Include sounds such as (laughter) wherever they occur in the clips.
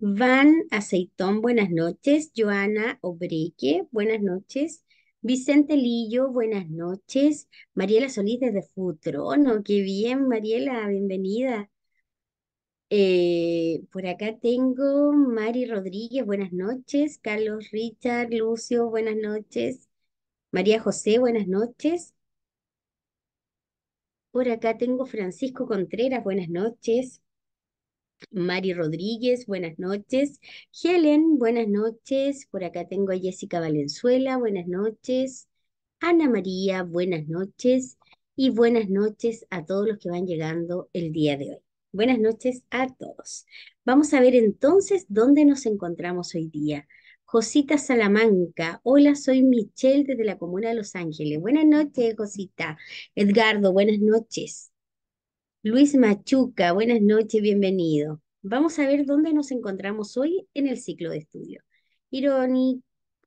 Van Aceitón, buenas noches. Joana Obreque, buenas noches. Vicente Lillo, buenas noches. Mariela Solís desde Futrono, qué bien, Mariela, bienvenida. Eh, por acá tengo Mari Rodríguez, buenas noches. Carlos Richard, Lucio, buenas noches. María José, buenas noches. Por acá tengo Francisco Contreras, buenas noches. Mari Rodríguez, buenas noches. Helen, buenas noches. Por acá tengo a Jessica Valenzuela, buenas noches. Ana María, buenas noches. Y buenas noches a todos los que van llegando el día de hoy. Buenas noches a todos. Vamos a ver entonces dónde nos encontramos hoy día. Josita Salamanca, hola, soy Michelle desde la comuna de Los Ángeles. Buenas noches, Josita. Edgardo, buenas noches. Luis Machuca, buenas noches, bienvenido. Vamos a ver dónde nos encontramos hoy en el ciclo de estudio. Ironic,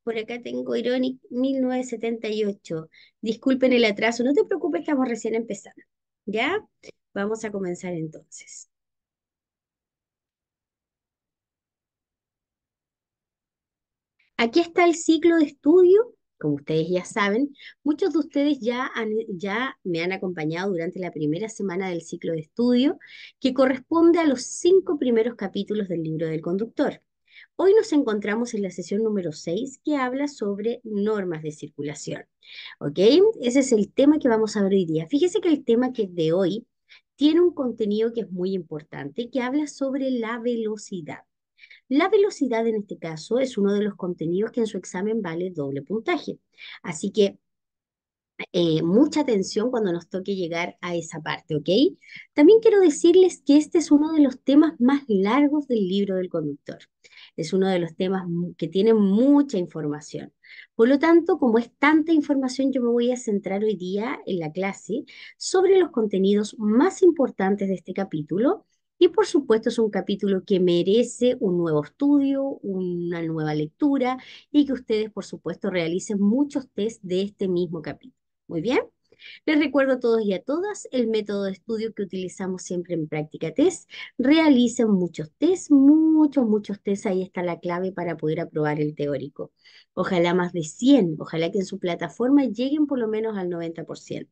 por acá tengo Ironic 1978. Disculpen el atraso, no te preocupes, estamos recién empezando. ¿Ya? Vamos a comenzar entonces. Aquí está el ciclo de estudio como ustedes ya saben, muchos de ustedes ya, me han acompañado durante la primera semana del ciclo de estudio, que corresponde a los cinco primeros capítulos del libro del conductor. Hoy nos encontramos en la sesión número 6 que habla sobre normas de circulación. ¿Ok? Ese es el tema que vamos a ver hoy día. Fíjese que el tema que de hoy tiene un contenido que es muy importante, que habla sobre la velocidad. La velocidad en este caso es uno de los contenidos que en su examen vale doble puntaje. Así que eh, mucha atención cuando nos toque llegar a esa parte, ¿ok? También quiero decirles que este es uno de los temas más largos del libro del conductor. Es uno de los temas que tiene mucha información. Por lo tanto, como es tanta información, yo me voy a centrar hoy día en la clase sobre los contenidos más importantes de este capítulo y por supuesto es un capítulo que merece un nuevo estudio, una nueva lectura y que ustedes por supuesto realicen muchos test de este mismo capítulo. Muy bien. Les recuerdo a todos y a todas el método de estudio que utilizamos siempre en práctica test. Realicen muchos test, muchos, muchos test. Ahí está la clave para poder aprobar el teórico. Ojalá más de 100, ojalá que en su plataforma lleguen por lo menos al 90%.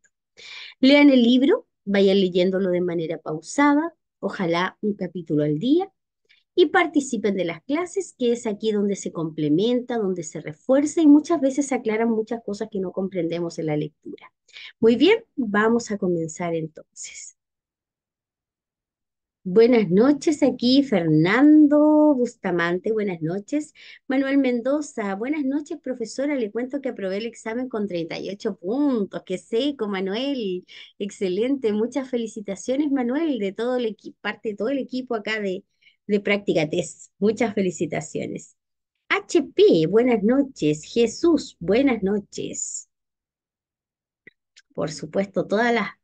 Lean el libro, vayan leyéndolo de manera pausada, ojalá un capítulo al día, y participen de las clases, que es aquí donde se complementa, donde se refuerza y muchas veces se aclaran muchas cosas que no comprendemos en la lectura. Muy bien, vamos a comenzar entonces. Buenas noches aquí, Fernando Bustamante, buenas noches. Manuel Mendoza, buenas noches, profesora. Le cuento que aprobé el examen con 38 puntos. Qué seco, Manuel. Excelente. Muchas felicitaciones, Manuel, de todo el parte de todo el equipo acá de, de Práctica Test. Muchas felicitaciones. HP, buenas noches. Jesús, buenas noches. Por supuesto, todas las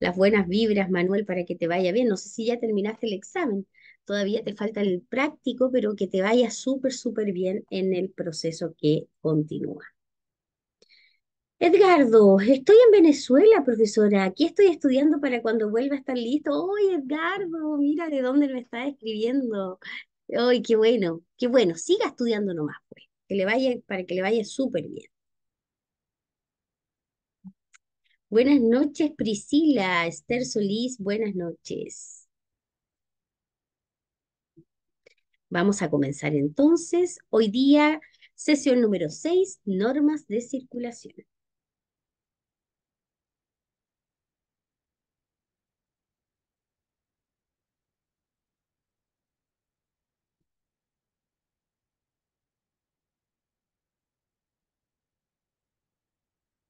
las buenas vibras, Manuel, para que te vaya bien. No sé si ya terminaste el examen, todavía te falta el práctico, pero que te vaya súper, súper bien en el proceso que continúa. Edgardo, estoy en Venezuela, profesora. Aquí estoy estudiando para cuando vuelva a estar listo. ¡Oye, Edgardo! Mira de dónde me está escribiendo. ¡Ay, qué bueno! ¡Qué bueno! Siga estudiando nomás, pues. Que le vaya, para que le vaya súper bien. Buenas noches, Priscila. Esther Solís, buenas noches. Vamos a comenzar entonces. Hoy día, sesión número 6, normas de circulación.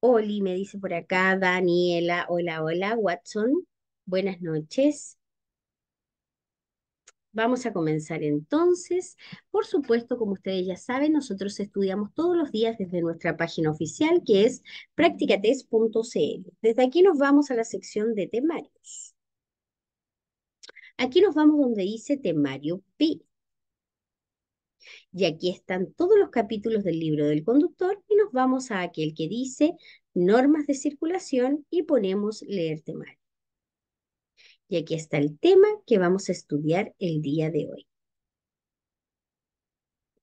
Oli, me dice por acá, Daniela, hola, hola, Watson, buenas noches. Vamos a comenzar entonces. Por supuesto, como ustedes ya saben, nosotros estudiamos todos los días desde nuestra página oficial que es practicatest.cl. Desde aquí nos vamos a la sección de temarios. Aquí nos vamos donde dice temario P. Y aquí están todos los capítulos del libro del conductor y nos vamos a aquel que dice normas de circulación y ponemos leer temario. Y aquí está el tema que vamos a estudiar el día de hoy.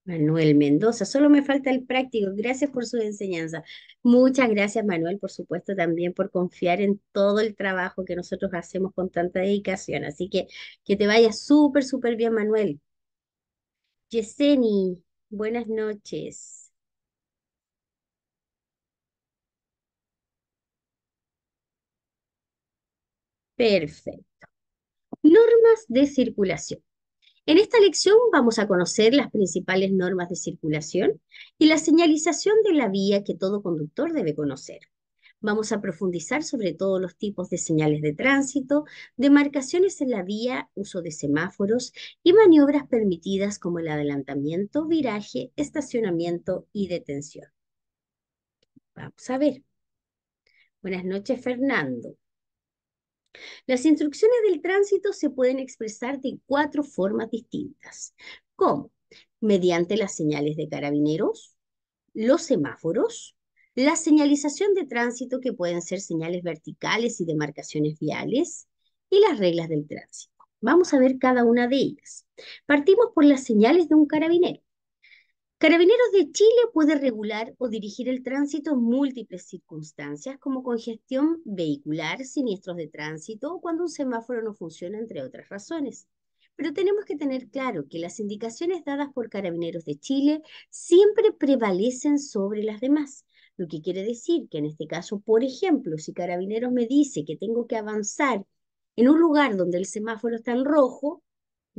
Manuel Mendoza, solo me falta el práctico. Gracias por su enseñanza. Muchas gracias, Manuel, por supuesto, también por confiar en todo el trabajo que nosotros hacemos con tanta dedicación. Así que que te vaya súper, súper bien, Manuel. Yeseni, buenas noches. Perfecto. Normas de circulación. En esta lección vamos a conocer las principales normas de circulación y la señalización de la vía que todo conductor debe conocer. Vamos a profundizar sobre todos los tipos de señales de tránsito, demarcaciones en la vía, uso de semáforos y maniobras permitidas como el adelantamiento, viraje, estacionamiento y detención. Vamos a ver. Buenas noches, Fernando. Las instrucciones del tránsito se pueden expresar de cuatro formas distintas, como mediante las señales de carabineros, los semáforos, la señalización de tránsito que pueden ser señales verticales y demarcaciones viales y las reglas del tránsito. Vamos a ver cada una de ellas. Partimos por las señales de un carabinero. Carabineros de Chile puede regular o dirigir el tránsito en múltiples circunstancias, como congestión vehicular, siniestros de tránsito o cuando un semáforo no funciona, entre otras razones. Pero tenemos que tener claro que las indicaciones dadas por Carabineros de Chile siempre prevalecen sobre las demás, lo que quiere decir que en este caso, por ejemplo, si Carabineros me dice que tengo que avanzar en un lugar donde el semáforo está en rojo,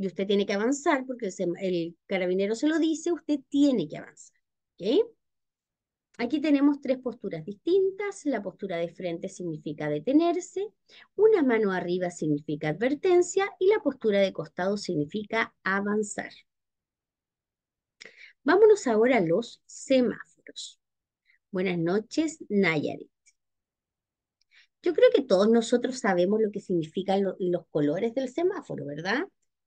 y usted tiene que avanzar porque el, carabinero se lo dice, usted tiene que avanzar. Aquí tenemos tres posturas distintas. La postura de frente significa detenerse, una mano arriba significa advertencia y la postura de costado significa avanzar. Vámonos ahora a los semáforos. Buenas noches, Nayarit. Yo creo que todos nosotros sabemos lo que significan los colores del semáforo, ¿verdad?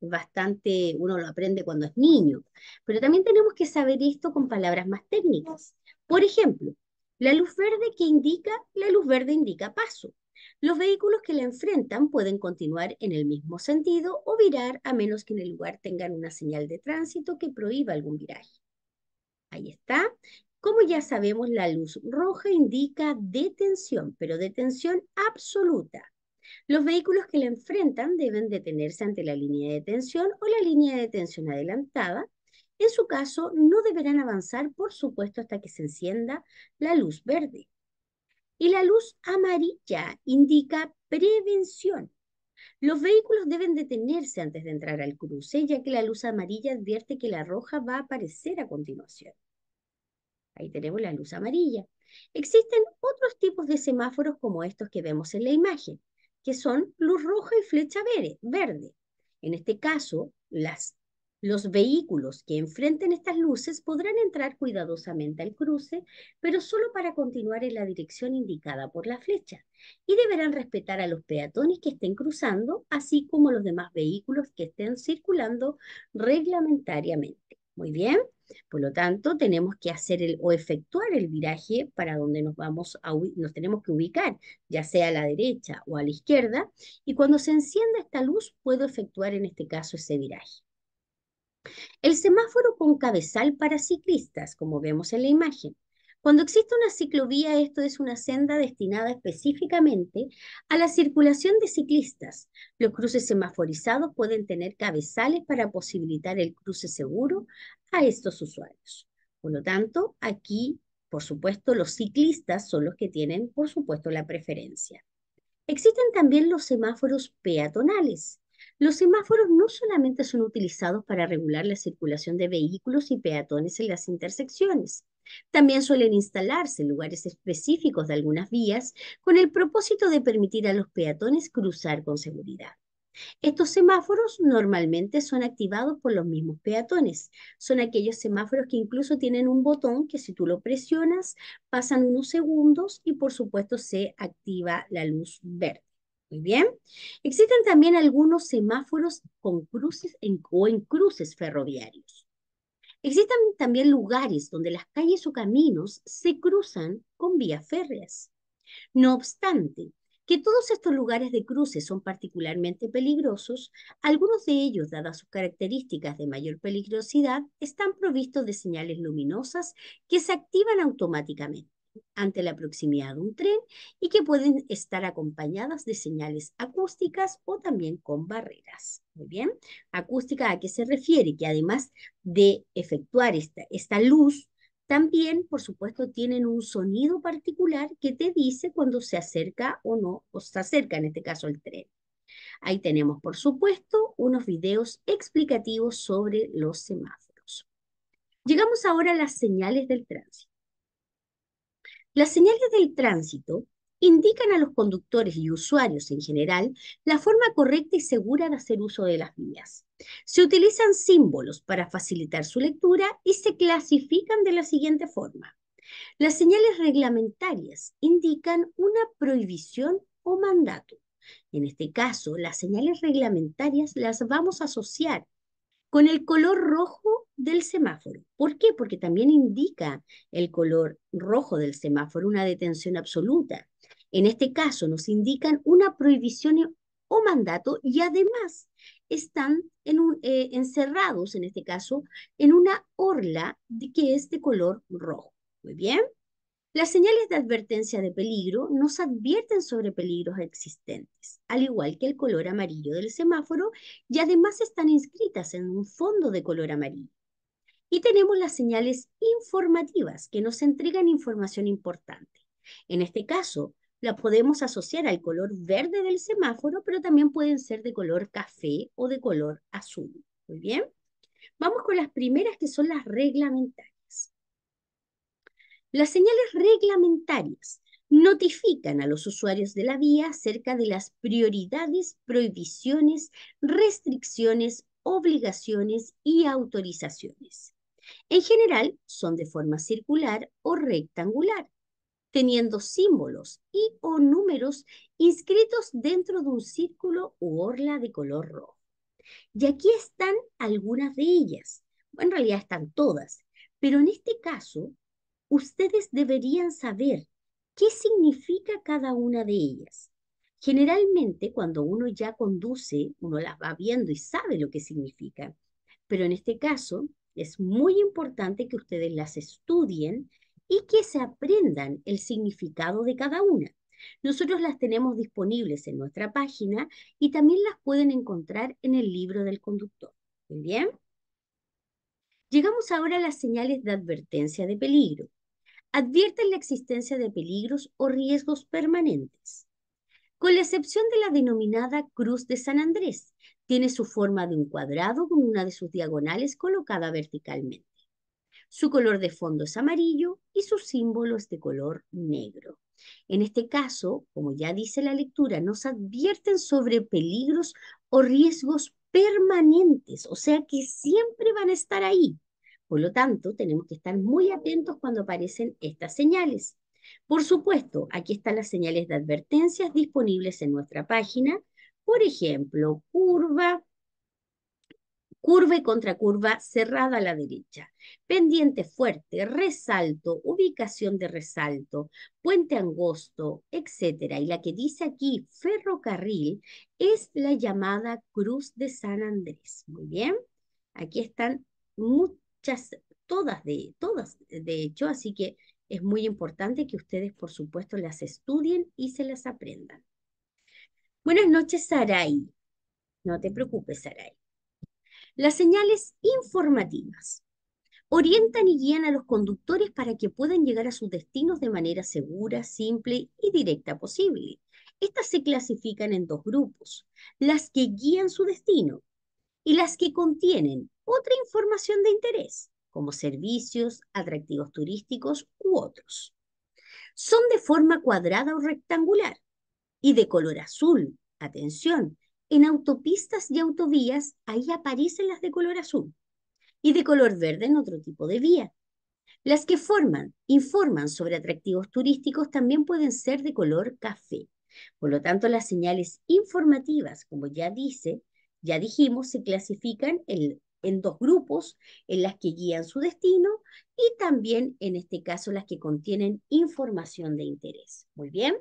bastante, uno lo aprende cuando es niño, pero también tenemos que saber esto con palabras más técnicas. Por ejemplo, la luz verde que indica, la luz verde indica paso. Los vehículos que la enfrentan pueden continuar en el mismo sentido o virar a menos que en el lugar tengan una señal de tránsito que prohíba algún viraje. Ahí está. Como ya sabemos, la luz roja indica detención, pero detención absoluta. Los vehículos que la enfrentan deben detenerse ante la línea de detención o la línea de detención adelantada. En su caso, no deberán avanzar, por supuesto, hasta que se encienda la luz verde. Y la luz amarilla indica prevención. Los vehículos deben detenerse antes de entrar al cruce, ya que la luz amarilla advierte que la roja va a aparecer a continuación. Ahí tenemos la luz amarilla. Existen otros tipos de semáforos como estos que vemos en la imagen que son luz roja y flecha verde. En este caso, las, los vehículos que enfrenten estas luces podrán entrar cuidadosamente al cruce, pero solo para continuar en la dirección indicada por la flecha, y deberán respetar a los peatones que estén cruzando, así como los demás vehículos que estén circulando reglamentariamente. Muy bien. Por lo tanto, tenemos que hacer el, o efectuar el viraje para donde nos vamos a nos tenemos que ubicar, ya sea a la derecha o a la izquierda, y cuando se encienda esta luz, puedo efectuar en este caso ese viraje. El semáforo con cabezal para ciclistas, como vemos en la imagen. Cuando existe una ciclovía, esto es una senda destinada específicamente a la circulación de ciclistas. Los cruces semaforizados pueden tener cabezales para posibilitar el cruce seguro a estos usuarios. Por lo tanto, aquí, por supuesto, los ciclistas son los que tienen, por supuesto, la preferencia. Existen también los semáforos peatonales. Los semáforos no solamente son utilizados para regular la circulación de vehículos y peatones en las intersecciones, también suelen instalarse en lugares específicos de algunas vías con el propósito de permitir a los peatones cruzar con seguridad. Estos semáforos normalmente son activados por los mismos peatones. Son aquellos semáforos que incluso tienen un botón que si tú lo presionas pasan unos segundos y por supuesto se activa la luz verde. Muy bien. Existen también algunos semáforos con cruces o en cruces ferroviarios. Existen también lugares donde las calles o caminos se cruzan con vías férreas. No obstante, que todos estos lugares de cruce son particularmente peligrosos, algunos de ellos, dadas sus características de mayor peligrosidad, están provistos de señales luminosas que se activan automáticamente ante la proximidad de un tren y que pueden estar acompañadas de señales acústicas o también con barreras. Muy bien, acústica a qué se refiere, que además de efectuar esta, esta luz, también, por supuesto, tienen un sonido particular que te dice cuando se acerca o no, o se acerca en este caso el tren. Ahí tenemos, por supuesto, unos videos explicativos sobre los semáforos. Llegamos ahora a las señales del tránsito. Las señales del tránsito indican a los conductores y usuarios en general la forma correcta y segura de hacer uso de las vías. Se utilizan símbolos para facilitar su lectura y se clasifican de la siguiente forma. Las señales reglamentarias indican una prohibición o mandato. En este caso, las señales reglamentarias las vamos a asociar con el color rojo del semáforo. ¿Por qué? Porque también indica el color rojo del semáforo una detención absoluta. En este caso nos indican una prohibición o mandato y además están eh, encerrados, en este caso, en una orla que es de color rojo. Muy bien. Las señales de advertencia de peligro nos advierten sobre peligros existentes, al igual que el color amarillo del semáforo, y además están inscritas en un fondo de color amarillo. Y tenemos las señales informativas que nos entregan información importante. En este caso, la podemos asociar al color verde del semáforo, pero también pueden ser de color café o de color azul. Muy bien. Vamos con las primeras que son las reglamentarias. Las señales reglamentarias notifican a los usuarios de la vía acerca de las prioridades, prohibiciones, restricciones, obligaciones y autorizaciones. En general, son de forma circular o rectangular teniendo símbolos y o números inscritos dentro de un círculo u orla de color rojo. Y aquí están algunas de ellas. en realidad están todas, pero en este caso, ustedes deberían saber qué significa cada una de ellas. Generalmente, cuando uno ya conduce, uno las va viendo y sabe lo que significan. Pero en este caso, es muy importante que ustedes las estudien y que se aprendan el significado de cada una. Nosotros las tenemos disponibles en nuestra página y también las pueden encontrar en el libro del conductor. ¿Muy bien? Llegamos ahora a las señales de advertencia de peligro. Advierten la existencia de peligros o riesgos permanentes. Con la excepción de la denominada Cruz de San Andrés, tiene su forma de un cuadrado con una de sus diagonales colocada verticalmente. Su color de fondo es amarillo y su símbolo es de color negro. En este caso, como ya dice la lectura, nos advierten sobre peligros o riesgos permanentes, o sea que siempre van a estar ahí. Por lo tanto, tenemos que estar muy atentos cuando aparecen estas señales. Por supuesto, aquí están las señales de advertencias disponibles en nuestra página. Por ejemplo, curva, curva y contracurva cerrada a la derecha, pendiente fuerte, resalto, ubicación de resalto, puente angosto, etc. Y la que dice aquí ferrocarril es la llamada Cruz de San Andrés. Muy bien, aquí están muchas, todas de, todas de hecho, así que es muy importante que ustedes, por supuesto, las estudien y se las aprendan. Buenas noches, Saray. No te preocupes, Saray. Las señales informativas orientan y guían a los conductores para que puedan llegar a sus destinos de manera segura, simple y directa posible. Estas se clasifican en dos grupos, las que guían su destino y las que contienen otra información de interés, como servicios, atractivos turísticos u otros. Son de forma cuadrada o rectangular y de color azul, atención, en autopistas y autovías, ahí aparecen las de color azul y de color verde en otro tipo de vía. Las que forman, informan sobre atractivos turísticos también pueden ser de color café. Por lo tanto, las señales informativas, como ya dice, ya dijimos, se clasifican en, en dos grupos, en las que guían su destino y también, en este caso, las que contienen información de interés. Muy bien.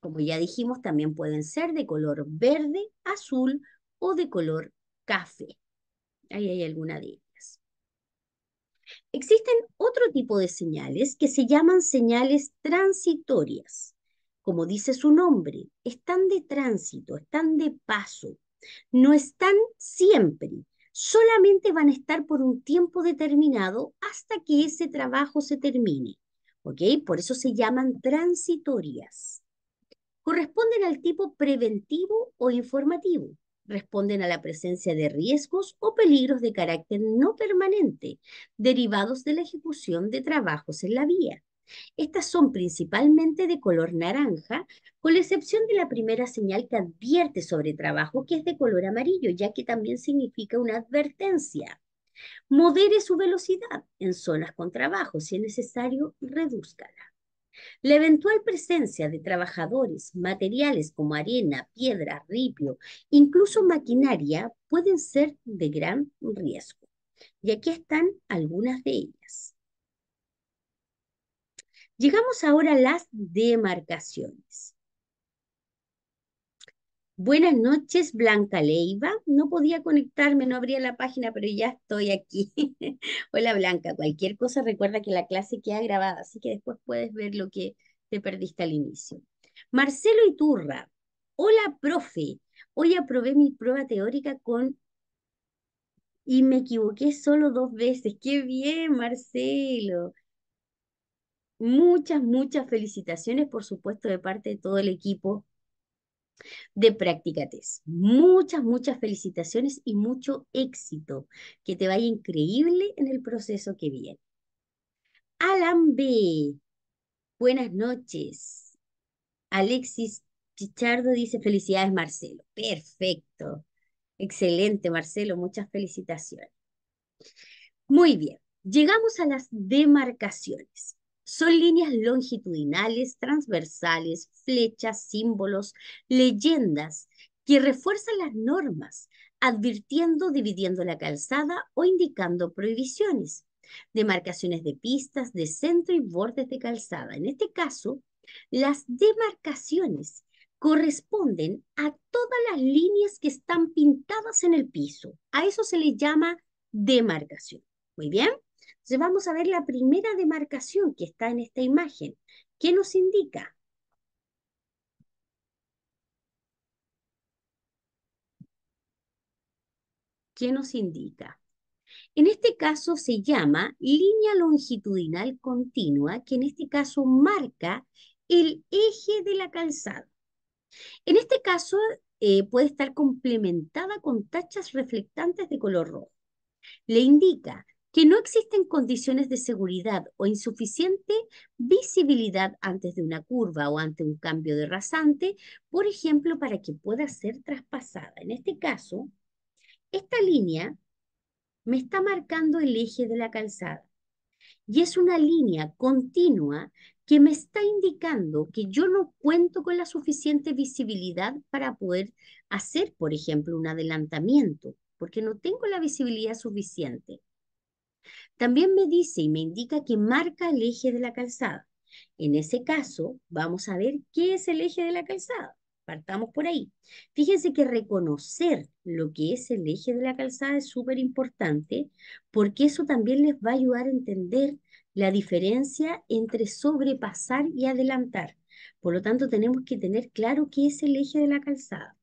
Como ya dijimos, también pueden ser de color verde, azul o de color café. Ahí hay alguna de ellas. Existen otro tipo de señales que se llaman señales transitorias. Como dice su nombre, están de tránsito, están de paso. No están siempre, solamente van a estar por un tiempo determinado hasta que ese trabajo se termine. ¿Ok? Por eso se llaman transitorias. Corresponden al tipo preventivo o informativo. Responden a la presencia de riesgos o peligros de carácter no permanente derivados de la ejecución de trabajos en la vía. Estas son principalmente de color naranja, con la excepción de la primera señal que advierte sobre trabajo, que es de color amarillo, ya que también significa una advertencia. Modere su velocidad en zonas con trabajo, si es necesario, redúzcala. La eventual presencia de trabajadores, materiales como arena, piedra, ripio, incluso maquinaria, pueden ser de gran riesgo. Y aquí están algunas de ellas. Llegamos ahora a las demarcaciones. Buenas noches, Blanca Leiva. No podía conectarme, no abría la página, pero ya estoy aquí. (laughs) Hola, Blanca. Cualquier cosa, recuerda que la clase queda grabada, así que después puedes ver lo que te perdiste al inicio. Marcelo Iturra. Hola, profe. Hoy aprobé mi prueba teórica con... Y me equivoqué solo dos veces. ¡Qué bien, Marcelo! Muchas, muchas felicitaciones, por supuesto, de parte de todo el equipo de Práctica Test. Muchas, muchas felicitaciones y mucho éxito. Que te vaya increíble en el proceso que viene. Alan B. Buenas noches. Alexis Chichardo dice felicidades Marcelo. Perfecto. Excelente Marcelo, muchas felicitaciones. Muy bien, llegamos a las demarcaciones. Son líneas longitudinales, transversales, flechas, símbolos, leyendas que refuerzan las normas, advirtiendo, dividiendo la calzada o indicando prohibiciones. Demarcaciones de pistas, de centro y bordes de calzada. En este caso, las demarcaciones corresponden a todas las líneas que están pintadas en el piso. A eso se le llama demarcación. Muy bien. Vamos a ver la primera demarcación que está en esta imagen. ¿Qué nos indica? ¿Qué nos indica? En este caso se llama línea longitudinal continua, que en este caso marca el eje de la calzada. En este caso eh, puede estar complementada con tachas reflectantes de color rojo. Le indica que no existen condiciones de seguridad o insuficiente visibilidad antes de una curva o ante un cambio de rasante, por ejemplo, para que pueda ser traspasada. En este caso, esta línea me está marcando el eje de la calzada y es una línea continua que me está indicando que yo no cuento con la suficiente visibilidad para poder hacer, por ejemplo, un adelantamiento, porque no tengo la visibilidad suficiente. También me dice y me indica que marca el eje de la calzada. En ese caso, vamos a ver qué es el eje de la calzada. Partamos por ahí. Fíjense que reconocer lo que es el eje de la calzada es súper importante porque eso también les va a ayudar a entender la diferencia entre sobrepasar y adelantar. Por lo tanto, tenemos que tener claro qué es el eje de la calzada.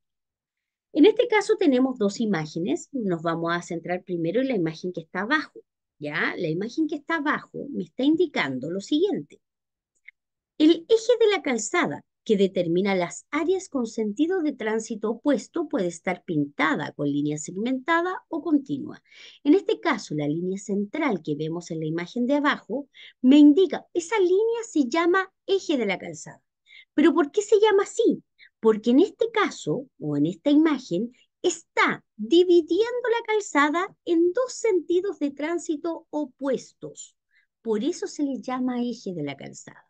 En este caso tenemos dos imágenes. Nos vamos a centrar primero en la imagen que está abajo. ¿Ya? La imagen que está abajo me está indicando lo siguiente. El eje de la calzada que determina las áreas con sentido de tránsito opuesto puede estar pintada con línea segmentada o continua. En este caso, la línea central que vemos en la imagen de abajo me indica, esa línea se llama eje de la calzada. ¿Pero por qué se llama así? Porque en este caso, o en esta imagen, está dividiendo la calzada en dos sentidos de tránsito opuestos. Por eso se le llama eje de la calzada.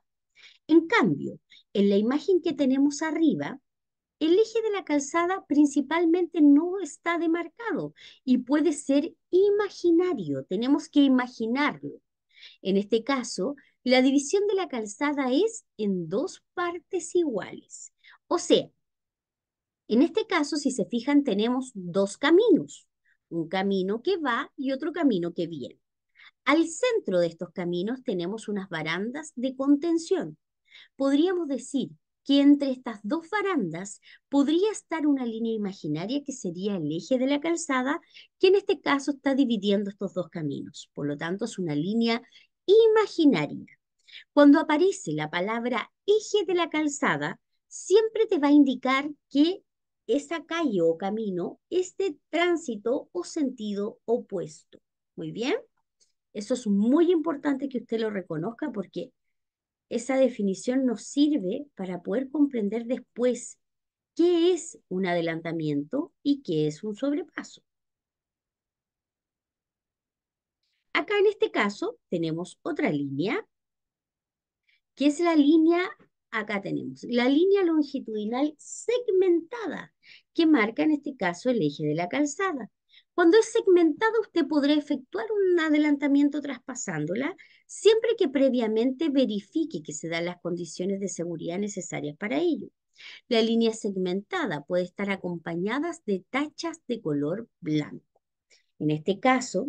En cambio, en la imagen que tenemos arriba, el eje de la calzada principalmente no está demarcado y puede ser imaginario. Tenemos que imaginarlo. En este caso, la división de la calzada es en dos partes iguales. O sea, en este caso, si se fijan, tenemos dos caminos, un camino que va y otro camino que viene. Al centro de estos caminos tenemos unas barandas de contención. Podríamos decir que entre estas dos barandas podría estar una línea imaginaria que sería el eje de la calzada, que en este caso está dividiendo estos dos caminos. Por lo tanto, es una línea imaginaria. Cuando aparece la palabra eje de la calzada, siempre te va a indicar que esa calle o camino es de tránsito o sentido opuesto. Muy bien. Eso es muy importante que usted lo reconozca porque esa definición nos sirve para poder comprender después qué es un adelantamiento y qué es un sobrepaso. Acá en este caso tenemos otra línea, que es la línea acá tenemos la línea longitudinal segmentada, que marca en este caso el eje de la calzada. Cuando es segmentada, usted podrá efectuar un adelantamiento traspasándola siempre que previamente verifique que se dan las condiciones de seguridad necesarias para ello. La línea segmentada puede estar acompañada de tachas de color blanco. En este caso,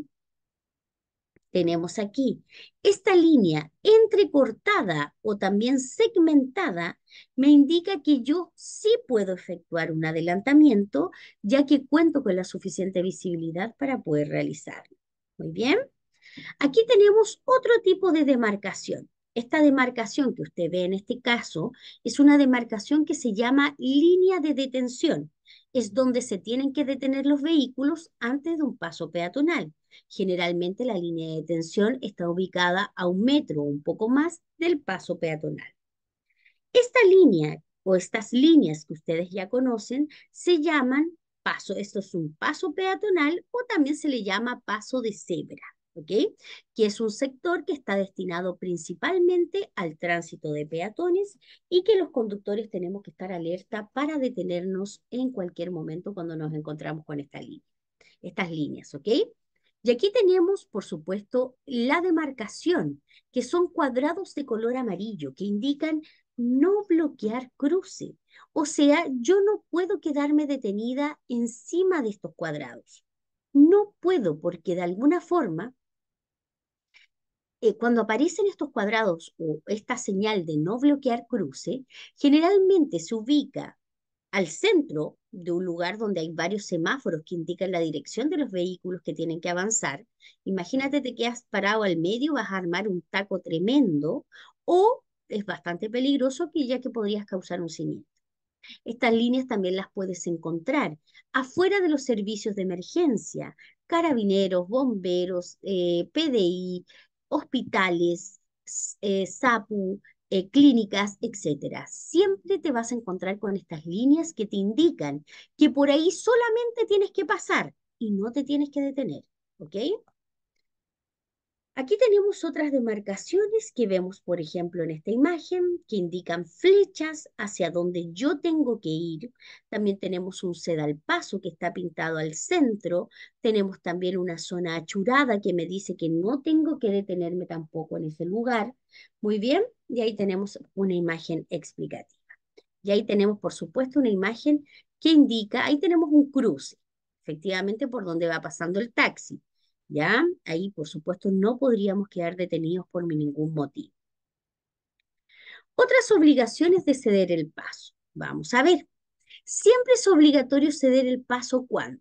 tenemos aquí. Esta línea entrecortada o también segmentada me indica que yo sí puedo efectuar un adelantamiento, ya que cuento con la suficiente visibilidad para poder realizarlo. Muy bien. Aquí tenemos otro tipo de demarcación. Esta demarcación que usted ve en este caso es una demarcación que se llama línea de detención. Es donde se tienen que detener los vehículos antes de un paso peatonal. Generalmente la línea de detención está ubicada a un metro o un poco más del paso peatonal. Esta línea o estas líneas que ustedes ya conocen se llaman paso. Esto es un paso peatonal o también se le llama paso de cebra. ¿Ok? Que es un sector que está destinado principalmente al tránsito de peatones y que los conductores tenemos que estar alerta para detenernos en cualquier momento cuando nos encontramos con esta línea, estas líneas, ¿ok? Y aquí tenemos, por supuesto, la demarcación, que son cuadrados de color amarillo que indican no bloquear cruce. O sea, yo no puedo quedarme detenida encima de estos cuadrados. No puedo porque de alguna forma, eh, cuando aparecen estos cuadrados o esta señal de no bloquear cruce, generalmente se ubica al centro de un lugar donde hay varios semáforos que indican la dirección de los vehículos que tienen que avanzar, imagínate te quedas parado al medio, vas a armar un taco tremendo o es bastante peligroso ya que podrías causar un siniestro. Estas líneas también las puedes encontrar afuera de los servicios de emergencia, carabineros, bomberos, eh, PDI, hospitales, eh, SAPU, eh, clínicas, etcétera. Siempre te vas a encontrar con estas líneas que te indican que por ahí solamente tienes que pasar y no te tienes que detener, ¿ok? Aquí tenemos otras demarcaciones que vemos, por ejemplo, en esta imagen, que indican flechas hacia donde yo tengo que ir. También tenemos un sedal paso que está pintado al centro. Tenemos también una zona achurada que me dice que no tengo que detenerme tampoco en ese lugar. Muy bien, y ahí tenemos una imagen explicativa. Y ahí tenemos, por supuesto, una imagen que indica, ahí tenemos un cruce, efectivamente por donde va pasando el taxi. ¿Ya? Ahí, por supuesto, no podríamos quedar detenidos por ningún motivo. Otras obligaciones de ceder el paso. Vamos a ver. Siempre es obligatorio ceder el paso cuando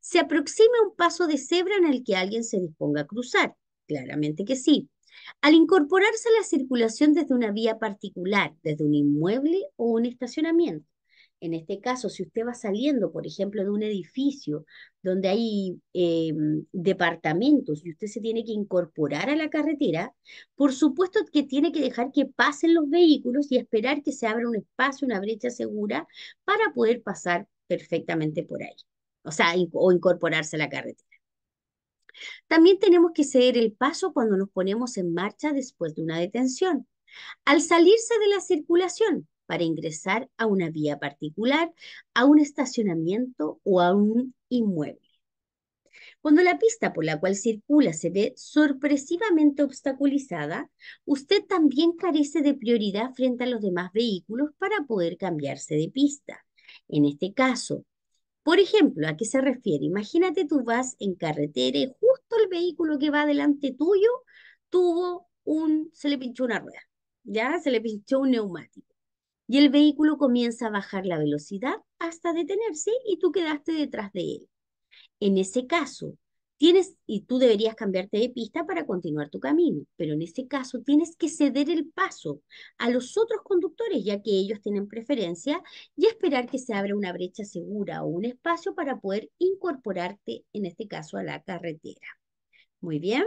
se aproxime un paso de cebra en el que alguien se disponga a cruzar. Claramente que sí. Al incorporarse a la circulación desde una vía particular, desde un inmueble o un estacionamiento. En este caso, si usted va saliendo, por ejemplo, de un edificio donde hay eh, departamentos y usted se tiene que incorporar a la carretera, por supuesto que tiene que dejar que pasen los vehículos y esperar que se abra un espacio, una brecha segura para poder pasar perfectamente por ahí, o sea, o incorporarse a la carretera. También tenemos que ceder el paso cuando nos ponemos en marcha después de una detención. Al salirse de la circulación, para ingresar a una vía particular, a un estacionamiento o a un inmueble. Cuando la pista por la cual circula se ve sorpresivamente obstaculizada, usted también carece de prioridad frente a los demás vehículos para poder cambiarse de pista. En este caso, por ejemplo, ¿a qué se refiere? Imagínate tú vas en carretera y justo el vehículo que va delante tuyo tuvo un, se le pinchó una rueda, ya se le pinchó un neumático. Y el vehículo comienza a bajar la velocidad hasta detenerse y tú quedaste detrás de él. En ese caso, tienes, y tú deberías cambiarte de pista para continuar tu camino, pero en ese caso tienes que ceder el paso a los otros conductores, ya que ellos tienen preferencia, y esperar que se abra una brecha segura o un espacio para poder incorporarte, en este caso, a la carretera. Muy bien.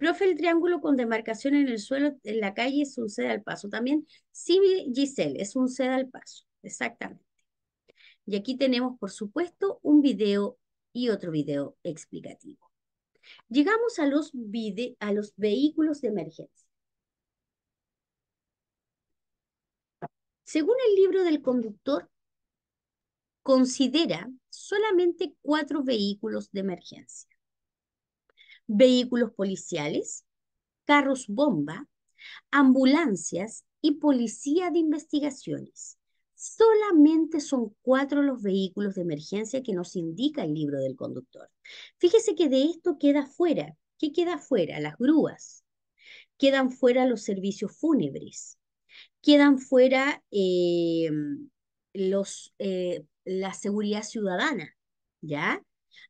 Profe, el triángulo con demarcación en el suelo, en la calle, es un ceda al paso. También, sí, Giselle, es un ceda al paso. Exactamente. Y aquí tenemos, por supuesto, un video y otro video explicativo. Llegamos a los, a los vehículos de emergencia. Según el libro del conductor, considera solamente cuatro vehículos de emergencia vehículos policiales, carros bomba, ambulancias y policía de investigaciones. Solamente son cuatro los vehículos de emergencia que nos indica el libro del conductor. Fíjese que de esto queda fuera. ¿Qué queda fuera? Las grúas. Quedan fuera los servicios fúnebres. Quedan fuera eh, los, eh, la seguridad ciudadana. ¿Ya?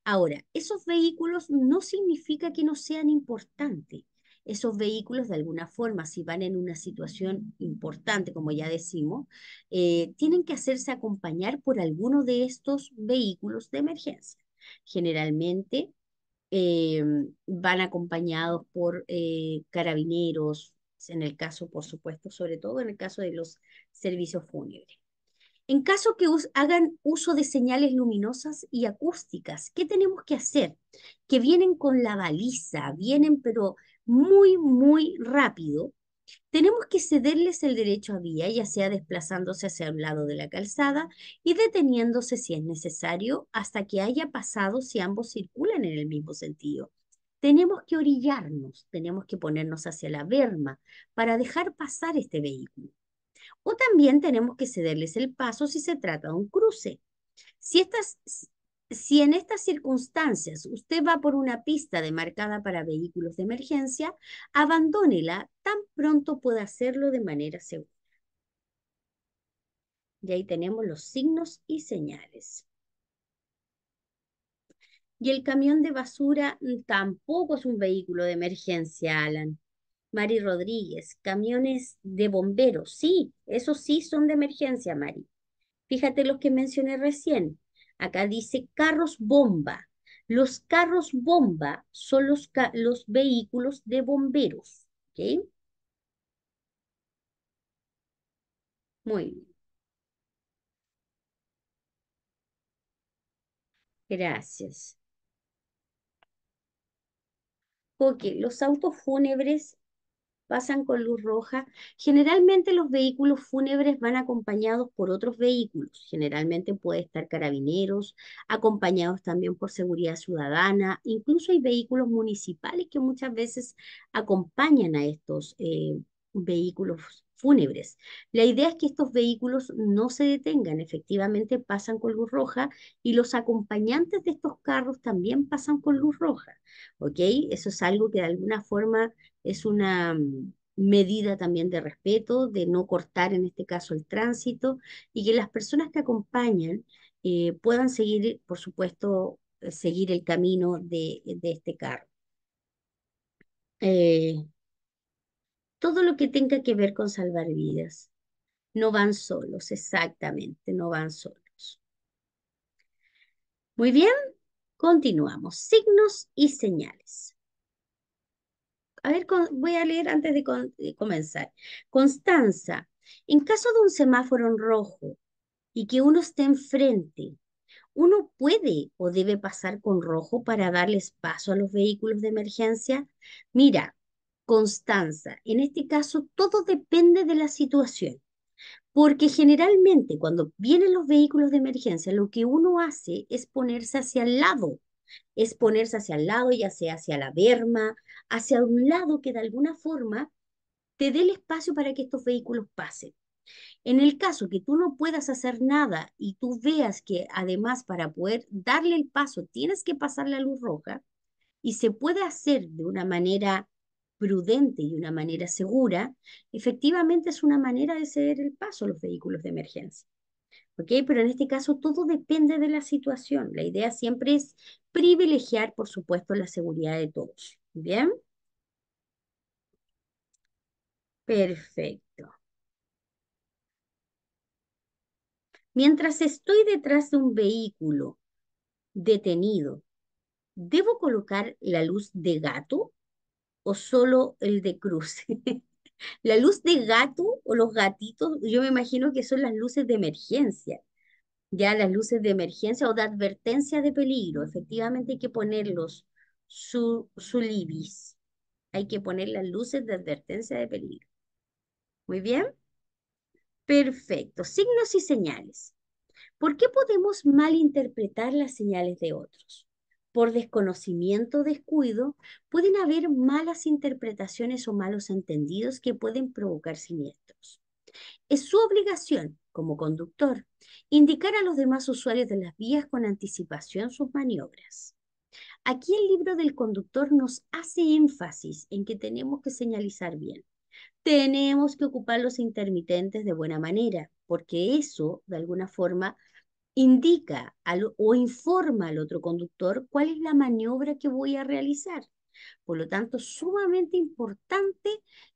Ahora, esos vehículos no significa que no sean importantes. Esos vehículos, de alguna forma, si van en una situación importante, como ya decimos, eh, tienen que hacerse acompañar por alguno de estos vehículos de emergencia. Generalmente eh, van acompañados por eh, carabineros, en el caso, por supuesto, sobre todo en el caso de los servicios fúnebres. En caso que hagan uso de señales luminosas y acústicas, ¿qué tenemos que hacer? Que vienen con la baliza, vienen pero muy, muy rápido. Tenemos que cederles el derecho a vía, ya sea desplazándose hacia un lado de la calzada y deteniéndose si es necesario hasta que haya pasado si ambos circulan en el mismo sentido. Tenemos que orillarnos, tenemos que ponernos hacia la berma para dejar pasar este vehículo. O también tenemos que cederles el paso si se trata de un cruce. Si, estas, si en estas circunstancias usted va por una pista demarcada para vehículos de emergencia, abandónela tan pronto pueda hacerlo de manera segura. Y ahí tenemos los signos y señales. Y el camión de basura tampoco es un vehículo de emergencia, Alan. Mari Rodríguez, camiones de bomberos, sí, esos sí son de emergencia, Mari. Fíjate los que mencioné recién. Acá dice carros bomba. Los carros bomba son los, los vehículos de bomberos. Muy bien. Gracias. Ok, los autos fúnebres pasan con luz roja. Generalmente los vehículos fúnebres van acompañados por otros vehículos. Generalmente puede estar carabineros, acompañados también por seguridad ciudadana. Incluso hay vehículos municipales que muchas veces acompañan a estos eh, vehículos fúnebres. La idea es que estos vehículos no se detengan, efectivamente pasan con luz roja y los acompañantes de estos carros también pasan con luz roja, ¿ok? Eso es algo que de alguna forma es una mm, medida también de respeto, de no cortar en este caso el tránsito y que las personas que acompañan eh, puedan seguir, por supuesto, eh, seguir el camino de, este carro. Eh, todo lo que tenga que ver con salvar vidas. No van solos, exactamente, no van solos. Muy bien, continuamos. Signos y señales. A ver, voy a leer antes de, comenzar. Constanza, en caso de un semáforo en rojo y que uno esté enfrente, ¿uno puede o debe pasar con rojo para darles paso a los vehículos de emergencia? Mira, Constanza, en este caso todo depende de la situación. Porque generalmente cuando vienen los vehículos de emergencia, lo que uno hace es ponerse hacia el lado, es ponerse hacia el lado, ya sea hacia la berma, hacia un lado que de alguna forma te dé el espacio para que estos vehículos pasen. En el caso que tú no puedas hacer nada y tú veas que además para poder darle el paso tienes que pasar la luz roja y se puede hacer de una manera prudente y una manera segura, efectivamente es una manera de ceder el paso a los vehículos de emergencia. ¿Ok? Pero en este caso todo depende de la situación. La idea siempre es privilegiar, por supuesto, la seguridad de todos. ¿Bien? Perfecto. Mientras estoy detrás de un vehículo detenido, ¿debo colocar la luz de gato o solo el de cruce? (laughs) La luz de gato o los gatitos, yo me imagino que son las luces de emergencia. Ya las luces de emergencia o de advertencia de peligro. Efectivamente hay que ponerlos su, su libis. Hay que poner las luces de advertencia de peligro. Muy bien. Perfecto. Signos y señales. ¿Por qué podemos malinterpretar las señales de otros? Por desconocimiento o descuido, pueden haber malas interpretaciones o malos entendidos que pueden provocar siniestros. Es su obligación, como conductor, indicar a los demás usuarios de las vías con anticipación sus maniobras. Aquí el libro del conductor nos hace énfasis en que tenemos que señalizar bien. Tenemos que ocupar los intermitentes de buena manera, porque eso, de alguna forma, indica o informa al otro conductor cuál es la maniobra que voy a realizar. Por lo tanto, sumamente importante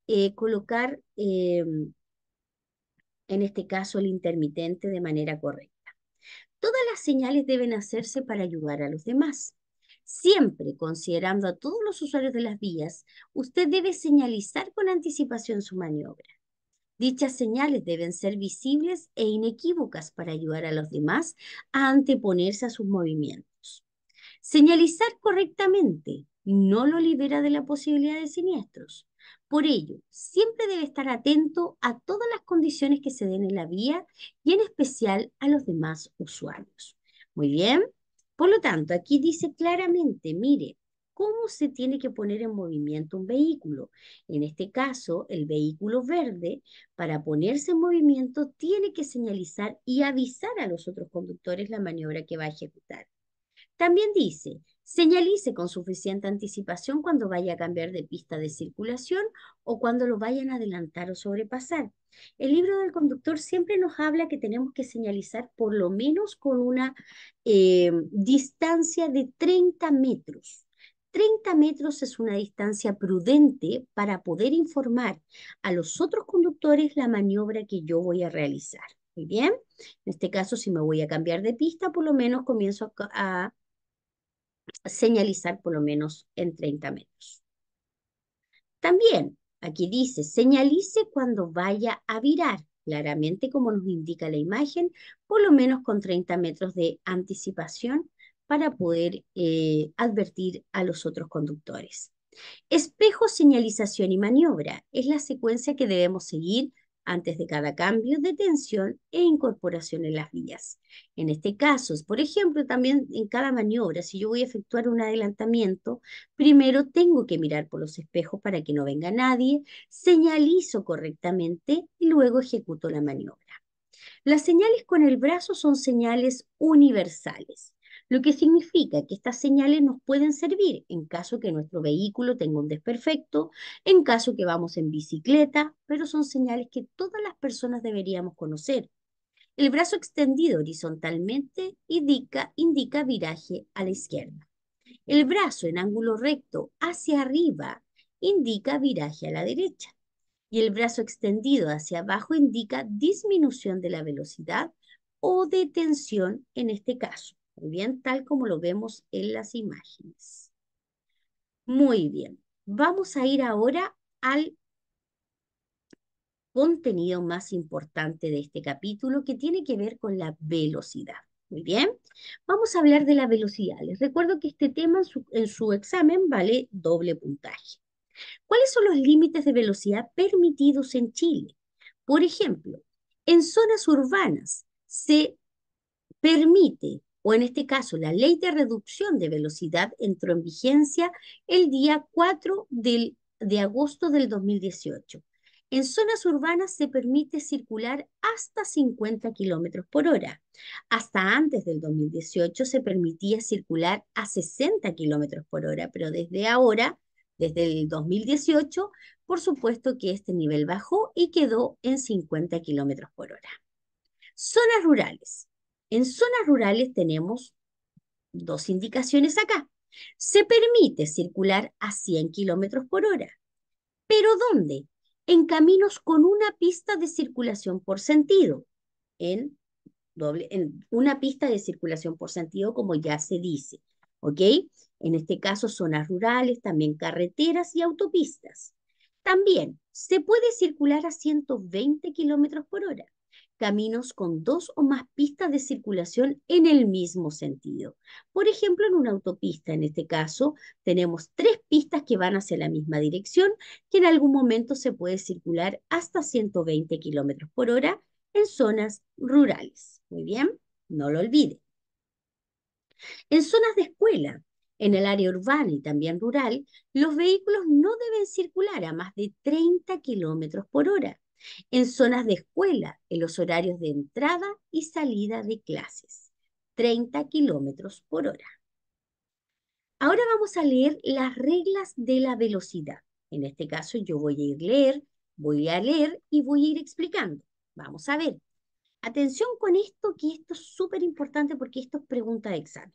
eh, colocar, em, en este caso, el intermitente de manera correcta. Todas las señales deben hacerse para ayudar a los demás. Siempre considerando a todos los usuarios de las vías, usted debe señalizar con anticipación su maniobra. Dichas señales deben ser visibles e inequívocas para ayudar a los demás a anteponerse a sus movimientos. Señalizar correctamente no lo libera de la posibilidad de siniestros. Por ello, siempre debe estar atento a todas las condiciones que se den en la vía y en especial a los demás usuarios. Muy bien. Por lo tanto, aquí dice claramente, mire, cómo se tiene que poner en movimiento un vehículo. En este caso, el vehículo verde, para ponerse en movimiento, tiene que señalizar y avisar a los otros conductores la maniobra que va a ejecutar. También dice, señalice con suficiente anticipación cuando vaya a cambiar de pista de circulación o cuando lo vayan a adelantar o sobrepasar. El libro del conductor siempre nos habla que tenemos que señalizar por lo menos con una eh, distancia de 30 metros. 30 metros es una distancia prudente para poder informar a los otros conductores la maniobra que yo voy a realizar. Muy bien. En este caso, si me voy a cambiar de pista, por lo menos comienzo a, señalizar por lo menos en 30 metros. También aquí dice, señalice cuando vaya a virar, claramente como nos indica la imagen, por lo menos con 30 metros de anticipación para poder eh, advertir a los otros conductores. Espejo, señalización y maniobra es la secuencia que debemos seguir antes de cada cambio de tensión e incorporación en las vías. En este caso, por ejemplo, también en cada maniobra, si yo voy a efectuar un adelantamiento, primero tengo que mirar por los espejos para que no venga nadie, señalizo correctamente y luego ejecuto la maniobra. Las señales con el brazo son señales universales lo que significa que estas señales nos pueden servir en caso que nuestro vehículo tenga un desperfecto, en caso que vamos en bicicleta, pero son señales que todas las personas deberíamos conocer. El brazo extendido horizontalmente indica, indica viraje a la izquierda. El brazo en ángulo recto hacia arriba indica viraje a la derecha. Y el brazo extendido hacia abajo indica disminución de la velocidad o detención en este caso. Muy bien, tal como lo vemos en las imágenes. Muy bien, vamos a ir ahora al contenido más importante de este capítulo que tiene que ver con la velocidad. Muy bien, vamos a hablar de la velocidad. Les recuerdo que este tema en su, en su examen vale doble puntaje. ¿Cuáles son los límites de velocidad permitidos en Chile? Por ejemplo, En zonas urbanas se permite, o en este caso la ley de reducción de velocidad entró en vigencia el día 4 de agosto del 2018. En zonas urbanas se permite circular hasta 50 kilómetros por hora. Hasta antes del 2018 se permitía circular a 60 kilómetros por hora, pero desde ahora, desde el 2018, por supuesto que este nivel bajó y quedó en 50 kilómetros por hora. Zonas rurales. En zonas rurales tenemos dos indicaciones acá. Se permite circular a 100 kilómetros por hora. ¿Pero dónde? En caminos con una pista de circulación por sentido. En, doble, en una pista de circulación por sentido, como ya se dice. ¿Ok? En este caso, zonas rurales, también carreteras y autopistas. También se puede circular a 120 kilómetros por hora caminos con dos o más pistas de circulación en el mismo sentido. Por ejemplo, en una autopista, en este caso, tenemos tres pistas que van hacia la misma dirección, que en algún momento se puede circular hasta 120 kilómetros por hora en zonas rurales. Muy bien, no lo olvide. En zonas de escuela, en el área urbana y también rural, los vehículos no deben circular a más de 30 kilómetros por hora en zonas de escuela, en los horarios de entrada y salida de clases, 30 kilómetros por hora. Ahora vamos a leer las reglas de la velocidad. En este caso yo voy a ir leer, voy a leer y voy a ir explicando. Vamos a ver. Atención con esto, que esto es súper importante porque esto es pregunta de examen.